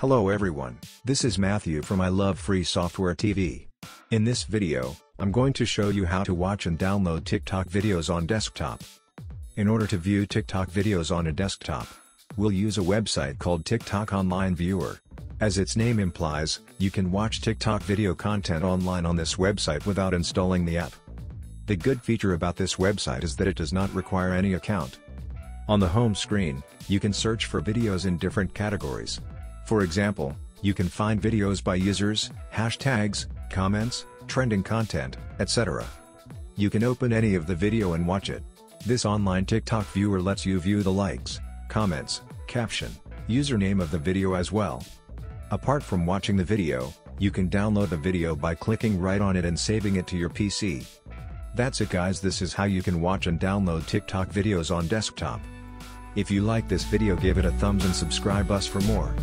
Hello everyone, this is Matthew from I Love Free Software TV. In this video, I'm going to show you how to watch and download TikTok videos on desktop. In order to view TikTok videos on a desktop, we'll use a website called TikTok Online Viewer. As its name implies, you can watch TikTok video content online on this website without installing the app. The good feature about this website is that it does not require any account. On the home screen, you can search for videos in different categories. For example, you can find videos by users, hashtags, comments, trending content, etc. You can open any of the video and watch it. This online TikTok viewer lets you view the likes, comments, caption, username of the video as well. Apart from watching the video, you can download the video by clicking right on it and saving it to your PC. That's it guys this is how you can watch and download TikTok videos on desktop. If you like this video give it a thumbs and subscribe us for more.